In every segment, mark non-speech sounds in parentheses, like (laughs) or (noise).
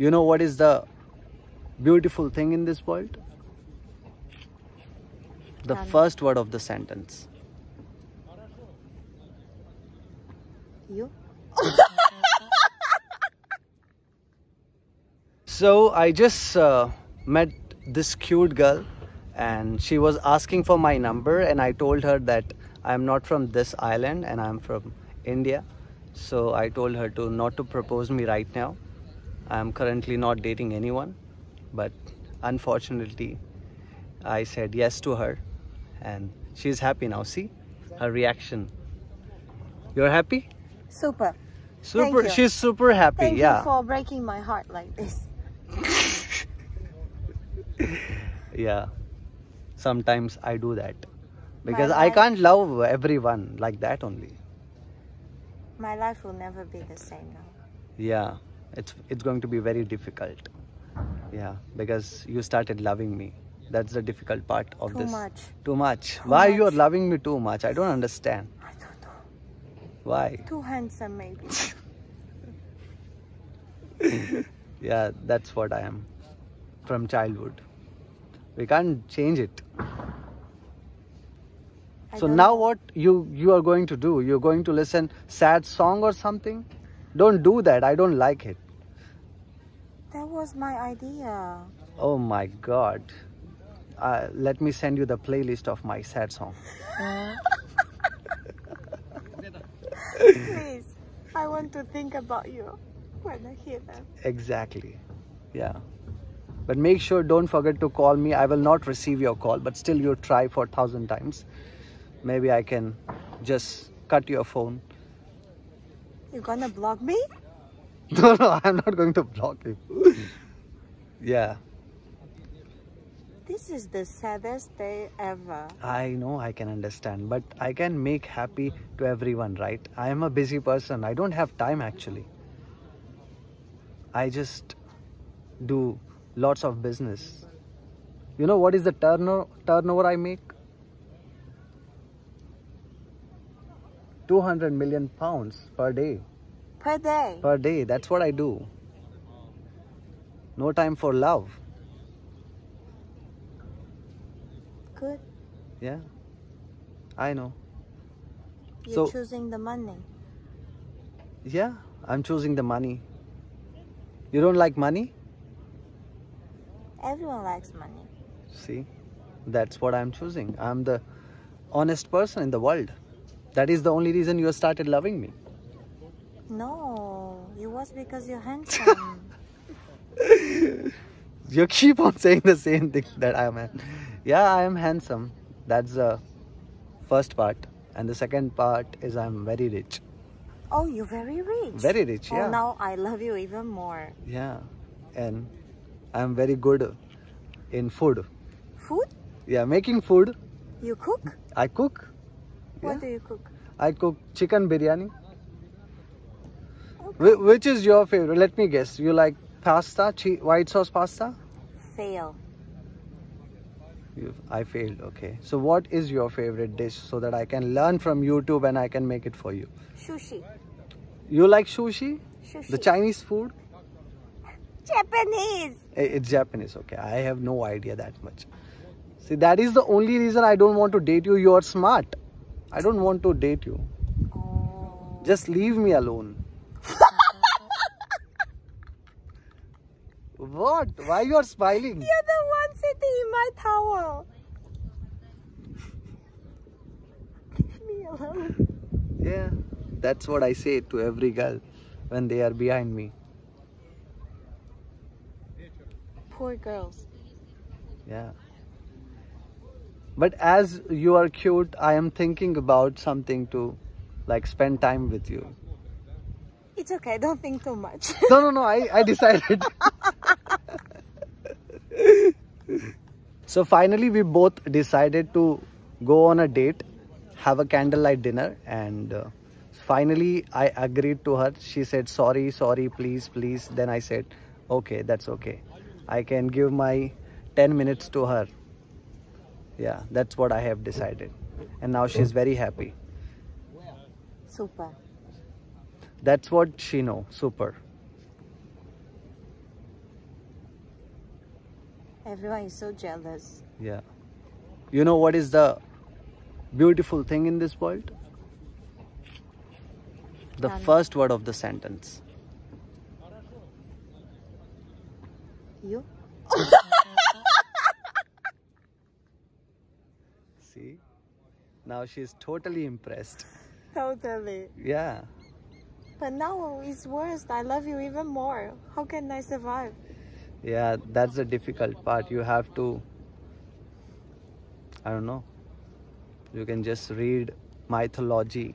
You know what is the beautiful thing in this world? The first word of the sentence. You? (laughs) So I just uh, met this cute girl and she was asking for my number and I told her that I'm not from this island and I'm from India. So I told her to not to propose me right now. I'm currently not dating anyone but unfortunately I said yes to her and she's happy now. See her reaction. You're happy? Super. Super. She's super happy. Thank yeah. you for breaking my heart like this. (laughs) yeah sometimes i do that because i can't love everyone like that only My life will never be the same now. yeah it's it's going to be very difficult. Yeah because you started loving me. That's the difficult part of this. Too this. much. too much. Too why you are loving me too much? I don't understand. I don't know. why? Too handsome, maybe. (laughs) yeah that's what i am. From childhood. We can't change it. I so now what you you are going to do? You're going to listen sad song or something don't do that. I don't like it. That was my idea. oh my god. Uh, let me send you the playlist of my sad song. Please. I want to think about you when I hear them. exactly. Yeah. But make sure don't forget to call me. I will not receive your call but still you try for thousand times. Maybe i can just cut your phone You gonna block me? (laughs) no no i'm not going to block you (laughs) yeah This is the saddest day ever. I know I can understand, but I can make happy to everyone, right? I am a busy person. I don't have time actually. I just do lots of business. You know what is the turnover turnover I make? 200 million pounds per day. Per day. Per day. That's what I do. No time for love. Good. Yeah. I know. You're So- choosing the money. Yeah, I'm choosing the money. You don't like money? Everyone likes money. See, that's what I'm choosing. I'm the honest person in the world. That is the only reason you started loving me. No, it was because you're handsome. (laughs) You keep on saying the same thing that I am. Yeah, I am handsome. That's the first part. And the second part is I'm very rich. oh, you're very rich. Very rich, Oh, yeah. now I love you even more. Yeah. And I'm very good in food. Food? Yeah, making food. You cook? I cook. What Yeah. do you cook? I cook chicken biryani. Okay. Wh- which is your favorite? Let me guess. You like pasta, white sauce pasta? Fail. You, I failed. Okay. So what is your favorite dish so that I can learn from YouTube and I can make it for you? Sushi. You like sushi? Sushi. The Chinese food? Japanese. Eh, It's Japanese. Okay. I have no idea that much. See, that is the only reason I don't want to date you. You are smart. I don't want to date you. Oh. Just leave me alone. (laughs) what? Why you are smiling? You're the one sitting in my towel. Leave me alone. Yeah, that's what I say to every girl when they are behind me. Poor girls. Yeah. But as you are cute, I am thinking about something to like spend time with you. It's okay, don't think too much. (laughs) No, no, no, I, I decided. (laughs) so finally, we both decided to go on a date, have a candlelight dinner, and uh, finally, I agreed to her. She said, Sorry, sorry, please, please. Then I said, Okay, that's okay. I can give my 10 minutes to her. Yeah, that's what I have decided. And now she's very happy. Super. That's what she know. Super. Everyone is so jealous. Yeah. You know what is the beautiful thing in this world? The me. first word of the sentence. You? (laughs) See? Now she's totally impressed. Totally. Yeah. But now it's worse. I love you even more. How can I survive? Yeah, that's the difficult part. You have to, I don't know, you can just read mythology.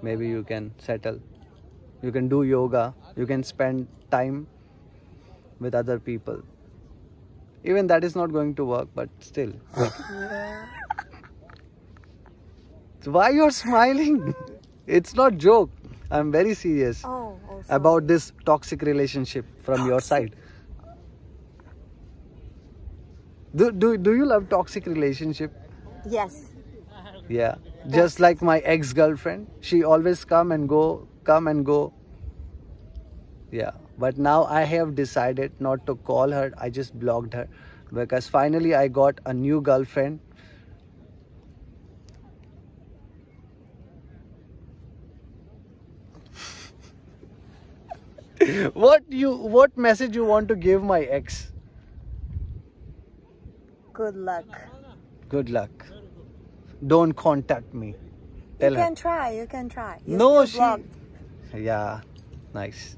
Maybe you can settle. You can do yoga. You can spend time with other people. Even that is not going to work, but still. So Why you're smiling? (laughs) It's not joke. I'm very serious Oh, oh about this toxic relationship from your side. Do, do, do you love toxic relationship? Yes. Yeah. Just like my ex-girlfriend. She always come and go, come and go. Yeah. But now I have decided not to call her. I just blocked her. Because finally I got a new girlfriend. What you what message you want to give my ex? Good luck. Good luck. Don't contact me. You Tell her. can try. You can try. You no, she. blocked. Yeah, nice.